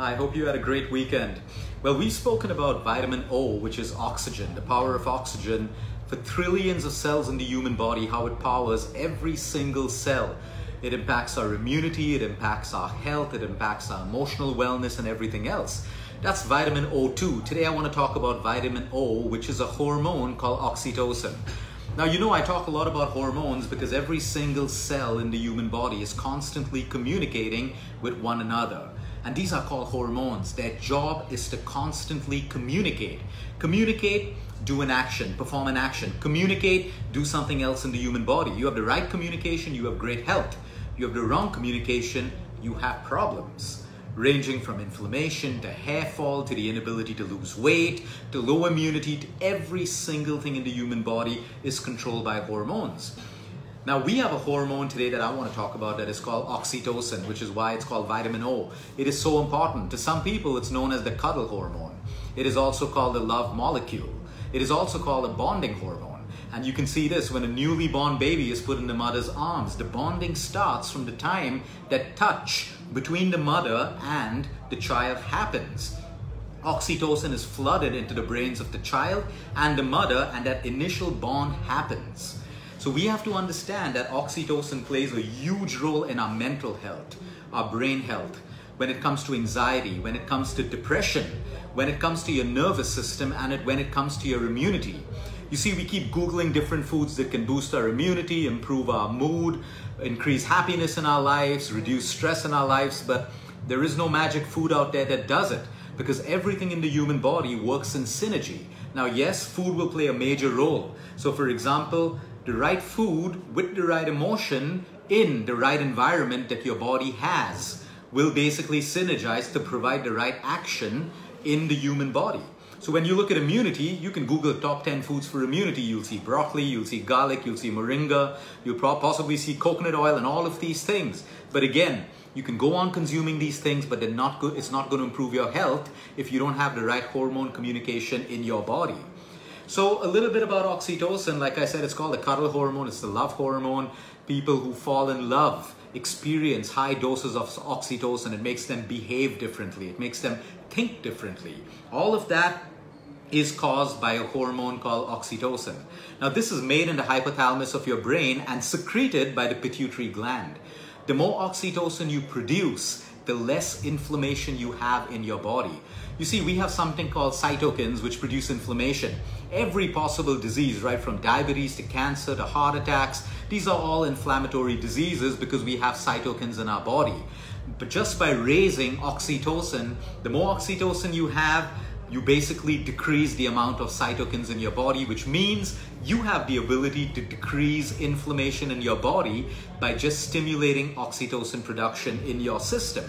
I hope you had a great weekend. Well, we've spoken about vitamin O, which is oxygen, the power of oxygen for trillions of cells in the human body, how it powers every single cell. It impacts our immunity, it impacts our health, it impacts our emotional wellness, and everything else. That's vitamin O2. Today I want to talk about vitamin O, which is a hormone called oxytocin. Now, you know, I talk a lot about hormones because every single cell in the human body is constantly communicating with one another. And these are called hormones. Their job is to constantly communicate. Communicate, do an action, perform an action. Communicate, do something else in the human body. You have the right communication, you have great health. You have the wrong communication, you have problems ranging from inflammation to hair fall to the inability to lose weight to low immunity to every single thing in the human body is controlled by hormones. Now, we have a hormone today that I want to talk about that is called oxytocin, which is why it's called vitamin O. It is so important. To some people, it's known as the cuddle hormone. It is also called the love molecule. It is also called a bonding hormone. And you can see this when a newly born baby is put in the mother's arms. The bonding starts from the time that touch between the mother and the child happens. Oxytocin is flooded into the brains of the child and the mother, and that initial bond happens. So we have to understand that oxytocin plays a huge role in our mental health, our brain health, when it comes to anxiety, when it comes to depression, when it comes to your nervous system, and it, when it comes to your immunity. You see, we keep Googling different foods that can boost our immunity, improve our mood, increase happiness in our lives, reduce stress in our lives, but there is no magic food out there that does it because everything in the human body works in synergy. Now, yes, food will play a major role. So, for example, the right food with the right emotion in the right environment that your body has will basically synergize to provide the right action in the human body. So when you look at immunity, you can Google top 10 foods for immunity. You'll see broccoli, you'll see garlic, you'll see moringa, you'll possibly see coconut oil and all of these things. But again, you can go on consuming these things, but they're not good. It's not going to improve your health if you don't have the right hormone communication in your body. So a little bit about oxytocin. Like I said, it's called the cuddle hormone. It's the love hormone. People who fall in love experience high doses of oxytocin. It makes them behave differently. It makes them think differently. All of that is caused by a hormone called oxytocin. Now, this is made in the hypothalamus of your brain and secreted by the pituitary gland. The more oxytocin you produce, the less inflammation you have in your body. You see, we have something called cytokines which produce inflammation. Every possible disease, right from diabetes to cancer to heart attacks, these are all inflammatory diseases because we have cytokines in our body. But just by raising oxytocin, the more oxytocin you have, you basically decrease the amount of cytokines in your body, which means you have the ability to decrease inflammation in your body by just stimulating oxytocin production in your system.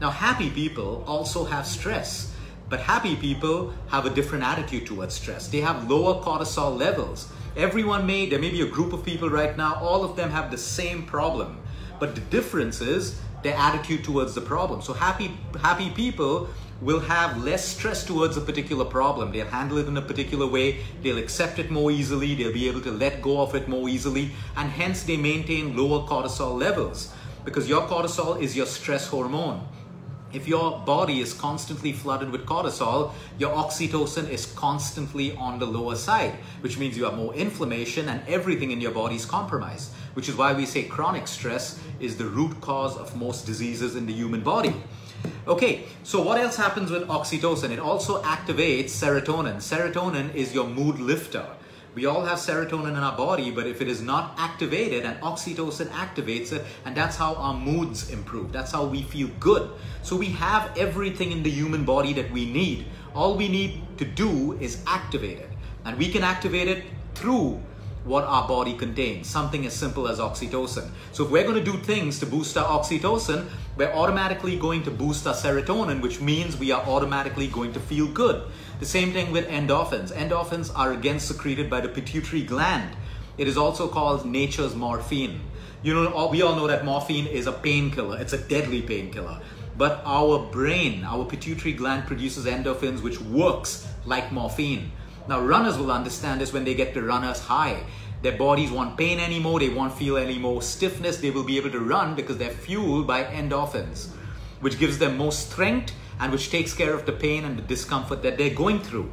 Now, happy people also have stress, but happy people have a different attitude towards stress. They have lower cortisol levels. Everyone may, there may be a group of people right now, all of them have the same problem. But the difference is their attitude towards the problem. So happy, happy people will have less stress towards a particular problem. They'll handle it in a particular way. They'll accept it more easily. They'll be able to let go of it more easily. And hence they maintain lower cortisol levels because your cortisol is your stress hormone. If your body is constantly flooded with cortisol, your oxytocin is constantly on the lower side, which means you have more inflammation and everything in your body is compromised, which is why we say chronic stress is the root cause of most diseases in the human body. Okay, so what else happens with oxytocin? It also activates serotonin. Serotonin is your mood lifter. We all have serotonin in our body, but if it is not activated and oxytocin activates it, and that's how our moods improve. That's how we feel good. So we have everything in the human body that we need. All we need to do is activate it. And we can activate it through what our body contains, something as simple as oxytocin. So if we're going to do things to boost our oxytocin, we're automatically going to boost our serotonin, which means we are automatically going to feel good. The same thing with endorphins. Endorphins are again secreted by the pituitary gland. It is also called nature's morphine. You know, we all know that morphine is a painkiller. It's a deadly painkiller. But our brain, our pituitary gland produces endorphins, which works like morphine. Now, runners will understand this when they get to runner's high. Their bodies won't pain anymore, they won't feel any more stiffness, they will be able to run because they're fueled by endorphins, which gives them more strength and which takes care of the pain and the discomfort that they're going through.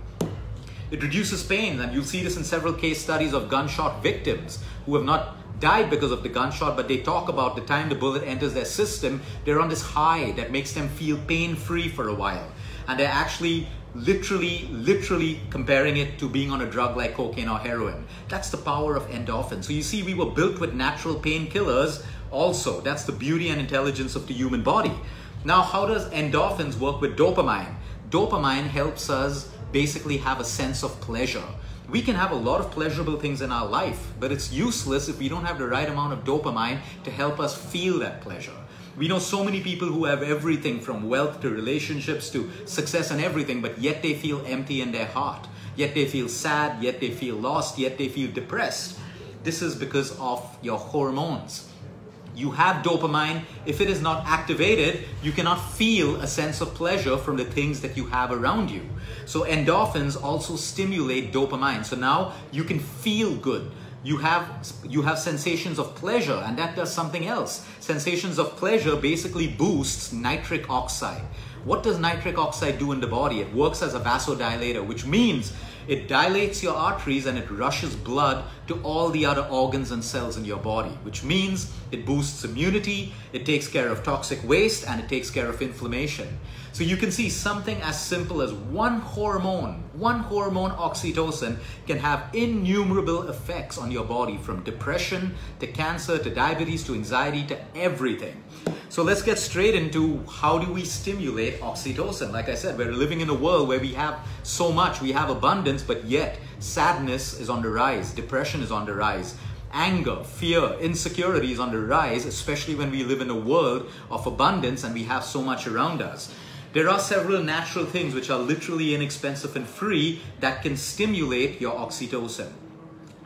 It reduces pain, and you'll see this in several case studies of gunshot victims who have not died because of the gunshot, but they talk about the time the bullet enters their system, they're on this high that makes them feel pain free for a while. And they're actually literally, literally comparing it to being on a drug like cocaine or heroin. That's the power of endorphins. So you see, we were built with natural painkillers also. That's the beauty and intelligence of the human body. Now, how does endorphins work with dopamine? Dopamine helps us basically have a sense of pleasure. We can have a lot of pleasurable things in our life, but it's useless if we don't have the right amount of dopamine to help us feel that pleasure. We know so many people who have everything from wealth to relationships to success and everything, but yet they feel empty in their heart. Yet they feel sad, yet they feel lost, yet they feel depressed. This is because of your hormones. You have dopamine. If it is not activated, you cannot feel a sense of pleasure from the things that you have around you. So endorphins also stimulate dopamine. So now you can feel good. You have you have sensations of pleasure and that does something else. Sensations of pleasure basically boosts nitric oxide. What does nitric oxide do in the body? It works as a vasodilator, which means it dilates your arteries and it rushes blood to all the other organs and cells in your body, which means it boosts immunity, it takes care of toxic waste, and it takes care of inflammation. So you can see something as simple as one hormone, one hormone oxytocin can have innumerable effects on your body from depression to cancer to diabetes to anxiety to everything. So let's get straight into how do we stimulate oxytocin. Like I said, we're living in a world where we have so much, we have abundance, but yet sadness is on the rise, depression is on the rise anger, fear, insecurity is on the rise, especially when we live in a world of abundance and we have so much around us. There are several natural things which are literally inexpensive and free that can stimulate your oxytocin.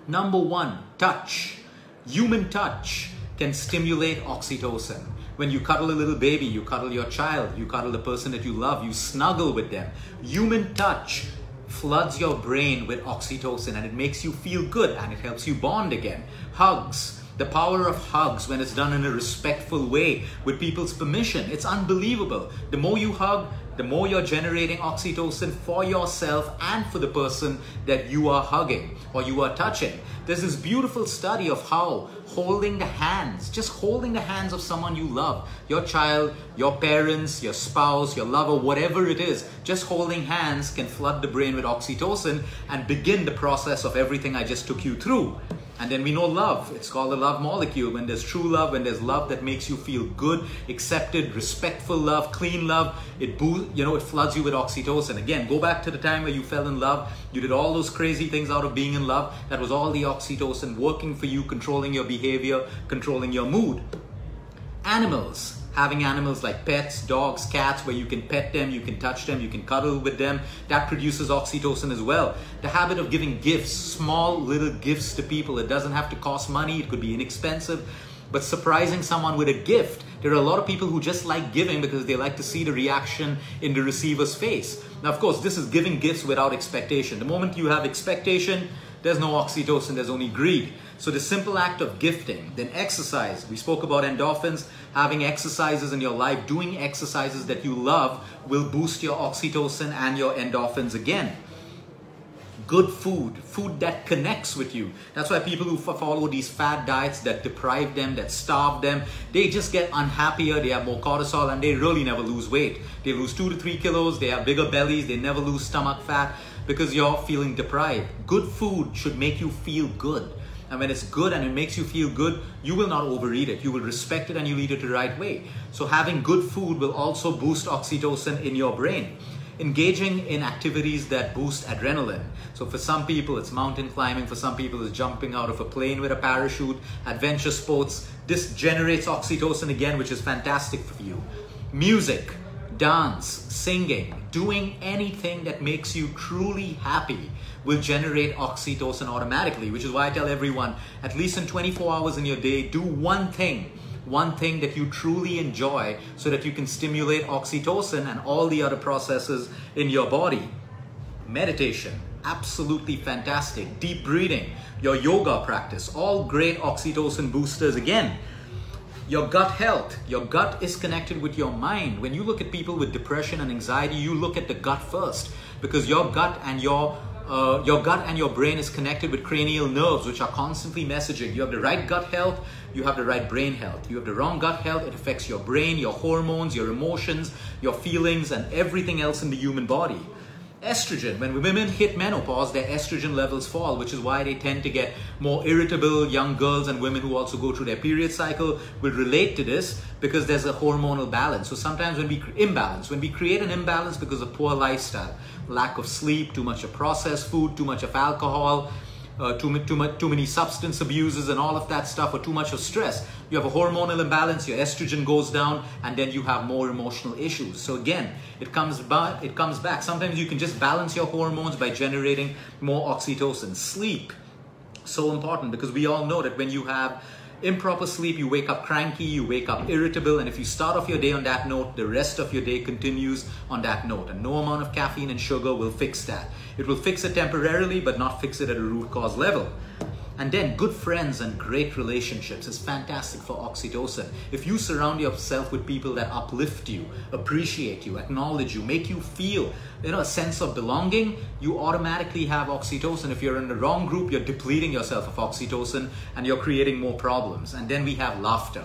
Number one, touch. Human touch can stimulate oxytocin. When you cuddle a little baby, you cuddle your child, you cuddle the person that you love, you snuggle with them. Human touch floods your brain with oxytocin and it makes you feel good and it helps you bond again. Hugs the power of hugs when it's done in a respectful way with people's permission. It's unbelievable. The more you hug, the more you're generating oxytocin for yourself and for the person that you are hugging or you are touching. There's this beautiful study of how holding the hands, just holding the hands of someone you love, your child, your parents, your spouse, your lover, whatever it is, just holding hands can flood the brain with oxytocin and begin the process of everything I just took you through. And then we know love. It's called the love molecule. When there's true love, when there's love that makes you feel good, accepted, respectful love, clean love, it boosts, you know, it floods you with oxytocin. Again, go back to the time where you fell in love. You did all those crazy things out of being in love. That was all the oxytocin working for you, controlling your behavior, controlling your mood. Animals having animals like pets, dogs, cats, where you can pet them, you can touch them, you can cuddle with them, that produces oxytocin as well. The habit of giving gifts, small little gifts to people, it doesn't have to cost money, it could be inexpensive, but surprising someone with a gift. There are a lot of people who just like giving because they like to see the reaction in the receiver's face. Now, of course, this is giving gifts without expectation. The moment you have expectation, there's no oxytocin, there's only greed. So the simple act of gifting, then exercise. We spoke about endorphins, having exercises in your life, doing exercises that you love will boost your oxytocin and your endorphins again. Good food, food that connects with you. That's why people who follow these fad diets that deprive them, that starve them, they just get unhappier, they have more cortisol, and they really never lose weight. They lose two to three kilos, they have bigger bellies, they never lose stomach fat because you're feeling deprived. Good food should make you feel good. And when it's good and it makes you feel good, you will not overeat it. You will respect it and you'll eat it the right way. So having good food will also boost oxytocin in your brain. Engaging in activities that boost adrenaline. So for some people, it's mountain climbing. For some people, it's jumping out of a plane with a parachute, adventure sports. This generates oxytocin again, which is fantastic for you. Music, dance, singing, doing anything that makes you truly happy will generate oxytocin automatically, which is why I tell everyone at least in 24 hours in your day, do one thing. One thing that you truly enjoy so that you can stimulate oxytocin and all the other processes in your body. Meditation, absolutely fantastic. Deep breathing, your yoga practice, all great oxytocin boosters again Your gut health. Your gut is connected with your mind. When you look at people with depression and anxiety, you look at the gut first because your gut and your uh, your gut and your brain is connected with cranial nerves, which are constantly messaging. You have the right gut health, you have the right brain health. You have the wrong gut health, it affects your brain, your hormones, your emotions, your feelings, and everything else in the human body estrogen. When women hit menopause, their estrogen levels fall, which is why they tend to get more irritable. Young girls and women who also go through their period cycle will relate to this because there's a hormonal balance. So sometimes when we imbalance, when we create an imbalance because of poor lifestyle, lack of sleep, too much of processed food, too much of alcohol, uh, too, too, much, too many substance abuses and all of that stuff, or too much of stress, you have a hormonal imbalance, your estrogen goes down, and then you have more emotional issues. So again, it comes back. It comes back. Sometimes you can just balance your hormones by generating more oxytocin. Sleep, so important because we all know that when you have improper sleep, you wake up cranky, you wake up irritable, and if you start off your day on that note, the rest of your day continues on that note. And no amount of caffeine and sugar will fix that. It will fix it temporarily, but not fix it at a root cause level. And then good friends and great relationships is fantastic for oxytocin. If you surround yourself with people that uplift you, appreciate you, acknowledge you, make you feel you know, a sense of belonging, you automatically have oxytocin. If you're in the wrong group, you're depleting yourself of oxytocin and you're creating more problems. And then we have laughter.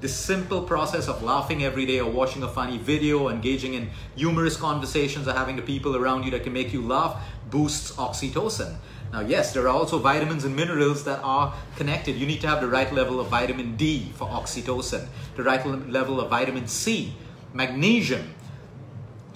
The simple process of laughing every day or watching a funny video, engaging in humorous conversations or having the people around you that can make you laugh boosts oxytocin. Now, yes, there are also vitamins and minerals that are connected. You need to have the right level of vitamin D for oxytocin, the right level of vitamin C, magnesium.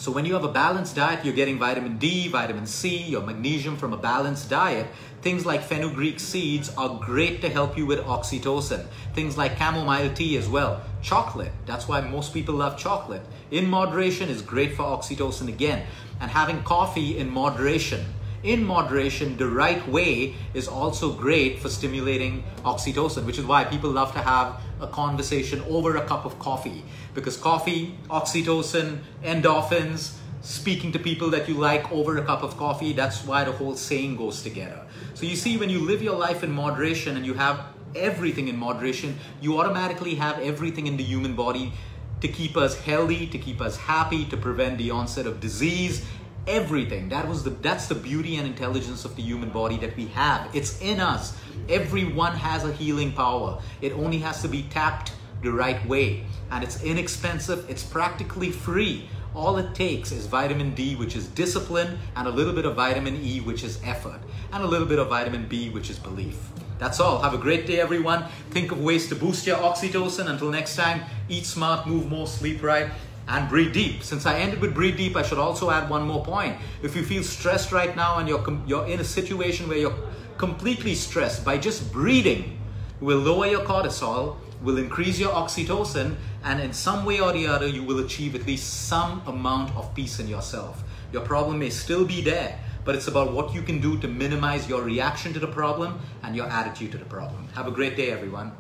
So when you have a balanced diet, you're getting vitamin D, vitamin C, your magnesium from a balanced diet. Things like fenugreek seeds are great to help you with oxytocin. Things like chamomile tea as well. Chocolate, that's why most people love chocolate. In moderation is great for oxytocin again. And having coffee in moderation in moderation, the right way is also great for stimulating oxytocin, which is why people love to have a conversation over a cup of coffee. Because coffee, oxytocin, endorphins, speaking to people that you like over a cup of coffee, that's why the whole saying goes together. So you see, when you live your life in moderation and you have everything in moderation, you automatically have everything in the human body to keep us healthy, to keep us happy, to prevent the onset of disease, everything that was the that's the beauty and intelligence of the human body that we have it's in us everyone has a healing power it only has to be tapped the right way and it's inexpensive it's practically free all it takes is vitamin D, which is discipline, and a little bit of vitamin E, which is effort, and a little bit of vitamin B, which is belief. That's all. Have a great day, everyone. Think of ways to boost your oxytocin. Until next time, eat smart, move more, sleep right, and breathe deep. Since I ended with breathe deep, I should also add one more point. If you feel stressed right now and you're, you're in a situation where you're completely stressed, by just breathing, will lower your cortisol, will increase your oxytocin, and in some way or the other, you will achieve at least some amount of peace in yourself. Your problem may still be there, but it's about what you can do to minimize your reaction to the problem and your attitude to the problem. Have a great day, everyone.